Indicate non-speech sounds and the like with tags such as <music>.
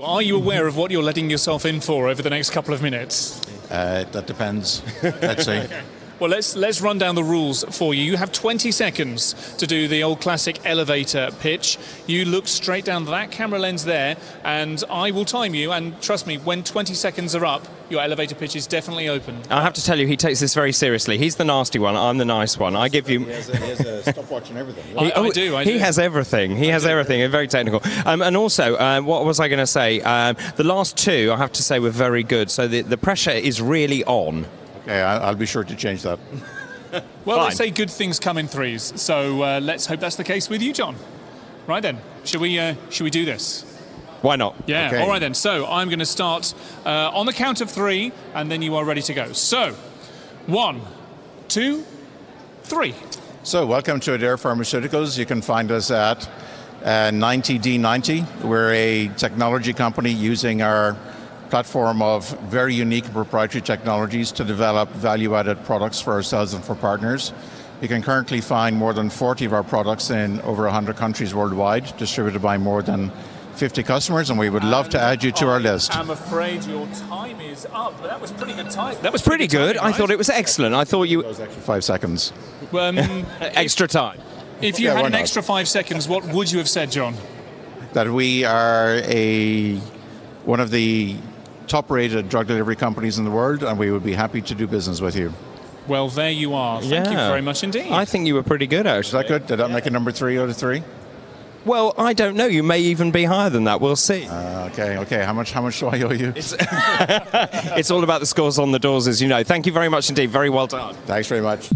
Are you aware of what you're letting yourself in for over the next couple of minutes? Uh, that depends. Let's see. <laughs> Well, let's let's run down the rules for you. You have 20 seconds to do the old classic elevator pitch. You look straight down that camera lens there, and I will time you. And trust me, when 20 seconds are up, your elevator pitch is definitely open. I have to tell you, he takes this very seriously. He's the nasty one. I'm the nice one. I give you. He has a, he has a <laughs> stopwatch and everything. I, I do. I he has everything. He has everything. Very technical. Um, and also, uh, what was I going to say? Um, the last two, I have to say, were very good. So the, the pressure is really on. Okay, I- I'll be sure to change that. <laughs> Well, Fine. they say good things come in threes, so uh, let's hope that's the case with you, John. Right then, should we uh, should we do this? Why not? Yeah. Okay. All right then. So I'm going to start uh, on the count of three, and then you are ready to go. So, one, two, three. So, welcome to Adare Pharmaceuticals. You can find us at uh, 90D90. We're a technology company using our platform of very unique proprietary technologies to develop value added products for ourselves and for partners. You can currently find more than 40 of our products in over 100 countries worldwide, distributed by more than 50 customers, and we would love to add you to our list. I'm afraid your time is up, but that was pretty good time. That was pretty good. I thought it was excellent. I thought you five seconds. Um, <laughs> extra time. if you Yeah, had an not? extra five seconds, what would you have said, John? that we are a one of the top-rated drug delivery companies in the world, and we would be happy to do business with you. Well, there you are. Thank you very much indeed. I think you were pretty good, Is actually. that good? Did that make a number three out of three? Well, I don't know. You may even be higher than that. We'll see. Uh, okay, okay. How much? How much do I owe you? It's <laughs> all about the scores on the doors, as you know. Thank you very much indeed. Very well done. Thanks very much.